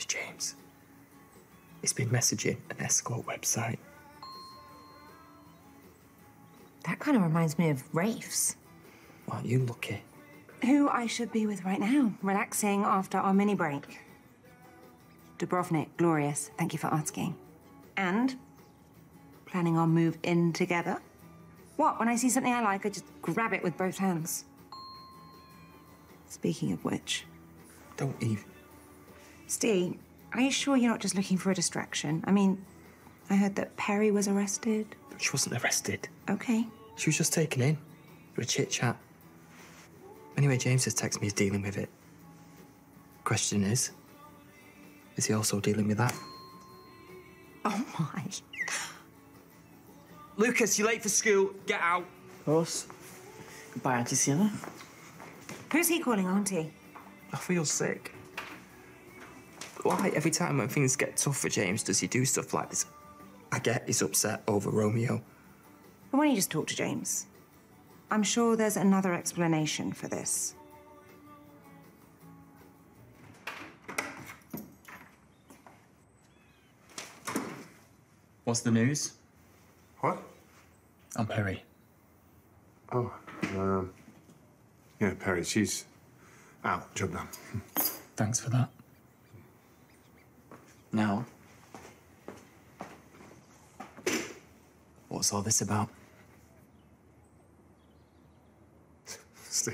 It's James. He's been messaging an escort website. That kind of reminds me of Rafe's. Aren't you lucky? Who I should be with right now, relaxing after our mini break. Dubrovnik, glorious. Thank you for asking. And planning our move in together. What? When I see something I like, I just grab it with both hands. Speaking of which, Don't even. Ste, are you sure you're not just looking for a distraction? I mean, I heard that Peri was arrested. She wasn't arrested. Okay. She was just taken in for a chit chat. Anyway, James has texted me he's dealing with it. Question is, is he also dealing with that? Oh my. Lucas, you're late for school. Get out. Us. Goodbye, Auntie Sienna. Who's he calling Auntie? I feel sick. Why, every time when things get tough for James, does he do stuff like this? I get he's upset over Romeo. But why don't you just talk to James? I'm sure there's another explanation for this. What's the news? What? I'm Peri. Oh, um, yeah, Peri, she's out. Job done. Thanks for that. Now, what's all this about?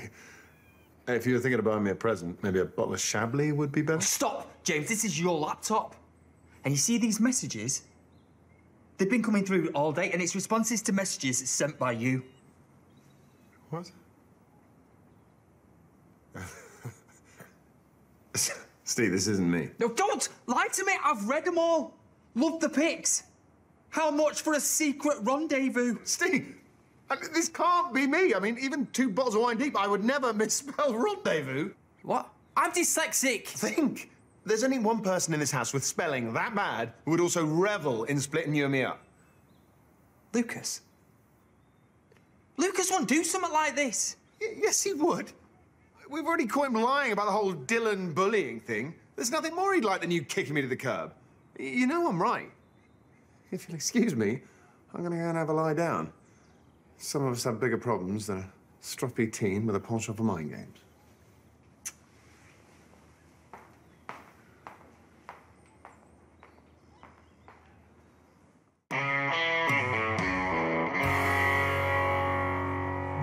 If you were thinking of buying me a present, maybe a bottle of Chablis would be better. Stop, James. This is your laptop. And you see these messages? They've been coming through all day, and it's responses to messages sent by you. What? Ste, this isn't me. No, don't lie to me. I've read them all. Love the pics. How much for a secret rendezvous? Ste, I mean, this can't be me. I mean, even two bottles of wine deep, I would never misspell rendezvous. What? I'm dyslexic. Think. There's only one person in this house with spelling that bad who would also revel in splitting you and me up. Lucas. Lucas won't do something like this. Y- yes, he would. We've already caught him lying about the whole Dylan bullying thing. There's nothing more he'd like than you kicking me to the curb. You know I'm right. If you'll excuse me, I'm going to go and have a lie down. Some of us have bigger problems than a stroppy teen with a penchant for mind games.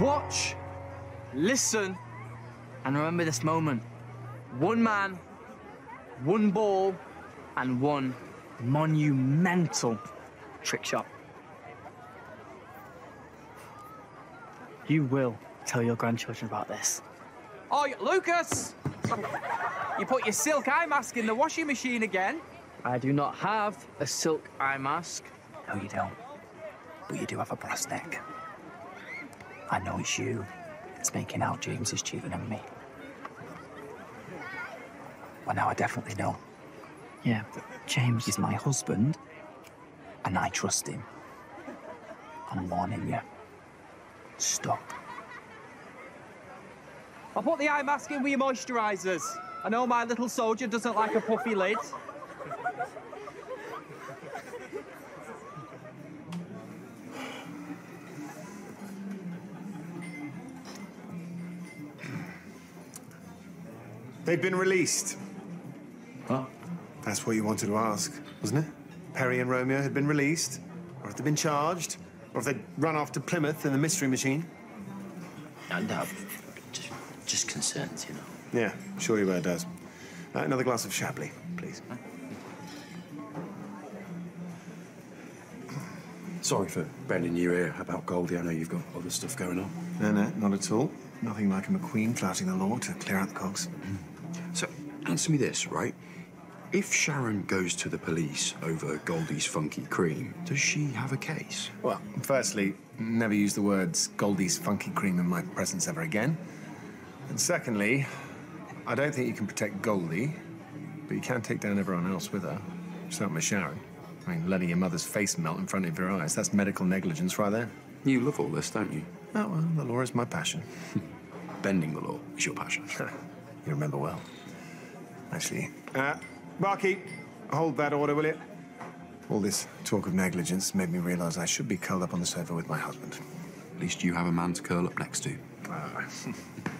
Watch, listen, and remember this moment. One man, one ball, and one monumental trick shot. You will tell your grandchildren about this. Oh, Lucas! You put your silk eye mask in the washing machine again. I do not have a silk eye mask. No, you don't. But you do have a brass neck. I know it's you that's making out James is cheating on me. Well, now I definitely know. Yeah, James is my husband, and I trust him. I'm warning you. Stop. I'll put the eye mask in with your moisturisers. I know my little soldier doesn't like a puffy lid. They've been released. What? That's what you wanted to ask, wasn't it? Peri and Romeo had been released, or if they'd been charged, or if they'd run off to Plymouth in the mystery machine. No, no, just, just concerns, you know. Yeah, sure you were, does. Uh, another glass of Chablis, please. Sorry for bending your ear about Goldie. I know you've got other stuff going on. No, no, not at all. Nothing like a McQueen flouting the law to clear out the cogs. So, answer me this, right? If Sharon goes to the police over Goldie's funky cream, does she have a case? Well, firstly, never use the words Goldie's funky cream in my presence ever again. And secondly, I don't think you can protect Goldie, but you can take down everyone else with her. Starting with Sharon. I mean, letting your mother's face melt in front of your eyes, that's medical negligence right there. You love all this, don't you? Oh, well, the law is my passion. Bending the law is your passion. you remember well. Actually, uh, Barkeep, hold that order, will you? All this talk of negligence made me realize I should be curled up on the sofa with my husband. At least you have a man to curl up next to. Ah,